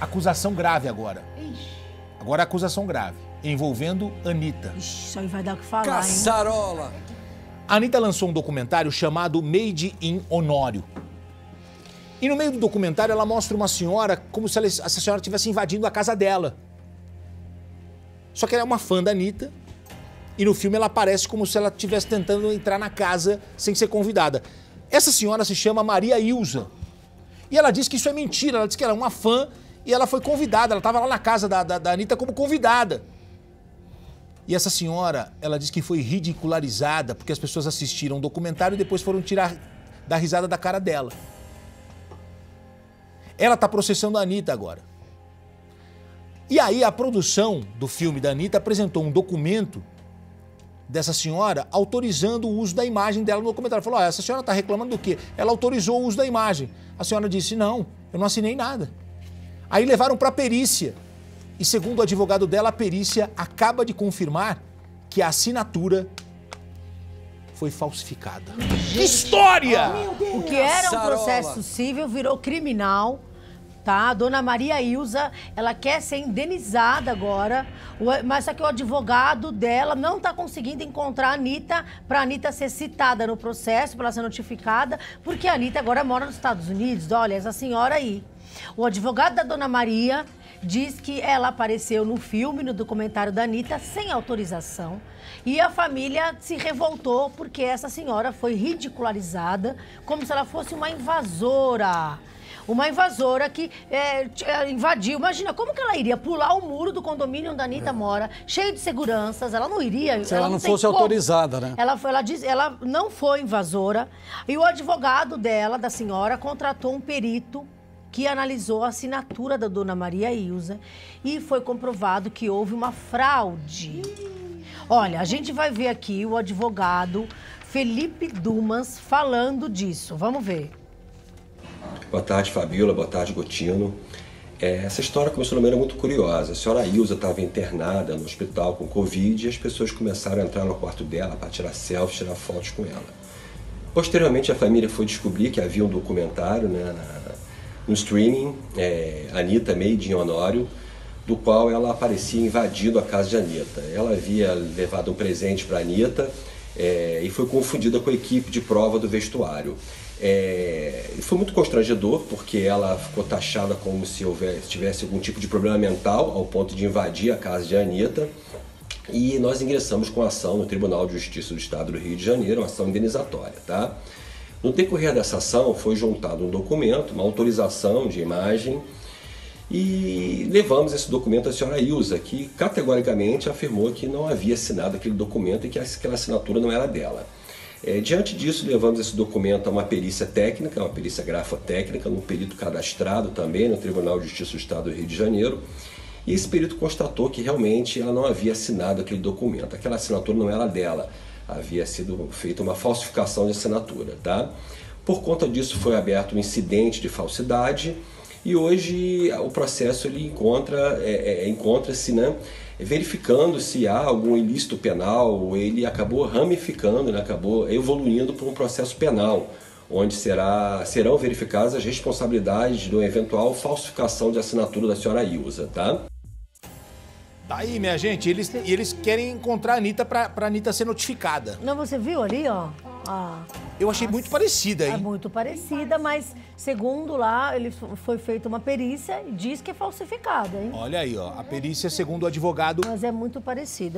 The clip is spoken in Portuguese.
Acusação grave agora. Agora acusação grave, envolvendo Anitta. Ixi, isso aí vai dar o que falar, hein? Caçarola! A Anitta lançou um documentário chamado Made in Honório. E no meio do documentário ela mostra uma senhora como se ela- essa senhora estivesse invadindo a casa dela. Só que ela é uma fã da Anitta e no filme ela aparece como se ela estivesse tentando entrar na casa sem ser convidada. Essa senhora se chama Maria Ilza. E ela diz que isso é mentira. Ela diz que ela é uma fã e ela foi convidada. Ela estava lá na casa da, da, da Anitta como convidada. E essa senhora, ela diz que foi ridicularizada porque as pessoas assistiram o documentário e depois foram tirar da risada da cara dela. Ela está processando a Anitta agora. E aí a produção do filme da Anitta apresentou um documento dessa senhora autorizando o uso da imagem dela no documentário. Falou, ó, essa senhora está reclamando do quê? Ela autorizou o uso da imagem. A senhora disse, não, eu não assinei nada. Aí levaram para a perícia. E segundo o advogado dela, a perícia acaba de confirmar que a assinatura foi falsificada. Que história! O que era um processo civil virou criminal. Tá? A dona Maria Ilza, ela quer ser indenizada agora, mas só que o advogado dela não está conseguindo encontrar a Anitta para a Anitta ser citada no processo, para ela ser notificada, porque a Anitta agora mora nos Estados Unidos. Olha, essa senhora aí. O advogado da dona Maria diz que ela apareceu no filme, no documentário da Anitta, sem autorização. E a família se revoltou porque essa senhora foi ridicularizada como se ela fosse uma invasora. Uma invasora que é, é, invadiu. Imagina, como que ela iria pular o muro do condomínio onde a Anitta mora, cheio de seguranças? Ela não iria. Se ela não tem fosse como. autorizada, né? Ela, foi, ela, diz, ela não foi invasora. E o advogado dela, da senhora, contratou um perito que analisou a assinatura da dona Maria Ilza e foi comprovado que houve uma fraude. Olha, a gente vai ver aqui o advogado Felipe Dumas falando disso. Vamos ver. Boa tarde, Fabíola. Boa tarde, Gotino. É, essa história começou de uma maneira muito curiosa. A senhora Ilza estava internada no hospital com Covid e as pessoas começaram a entrar no quarto dela para tirar selfies, tirar fotos com ela. Posteriormente, a família foi descobrir que havia um documentário né, na- no streaming, é, Anitta Made in Honório, do qual ela aparecia invadindo a casa de Anitta. Ela havia levado um presente para Anitta é, e foi confundida com a equipe de prova do vestuário. É, foi muito constrangedor, porque ela ficou taxada como se houvesse, tivesse algum tipo de problema mental, ao ponto de invadir a casa de Anitta. E nós ingressamos com ação no Tribunal de Justiça do Estado do Rio de Janeiro, uma ação indenizatória, tá? No decorrer dessa ação foi juntado um documento, uma autorização de imagem, e levamos esse documento à senhora Ilza, que categoricamente afirmou que não havia assinado aquele documento e que aquela assinatura não era dela. É, diante disso, levamos esse documento a uma perícia técnica, uma perícia grafotécnica, num perito cadastrado também no Tribunal de Justiça do Estado do Rio de Janeiro. E esse perito constatou que realmente ela não havia assinado aquele documento. Aquela assinatura não era dela. Havia sido feita uma falsificação de assinatura, tá? Por conta disso foi aberto um incidente de falsidade e hoje o processo ele encontra é, é, encontra-se né, verificando se há algum ilícito penal. Ele acabou ramificando, né, acabou evoluindo para um processo penal onde será, serão verificadas as responsabilidades de uma eventual falsificação de assinatura da senhora Ilza, tá? Tá aí, minha gente. Eles, eles querem encontrar a Anitta pra, pra Anitta ser notificada. Não, você viu ali, ó? Ah, Eu achei muito parecida, é hein? muito parecida, mas segundo lá, ele fo- foi feita uma perícia e diz que é falsificada, hein? Olha aí, ó. A perícia, segundo o advogado, Mas é muito parecida.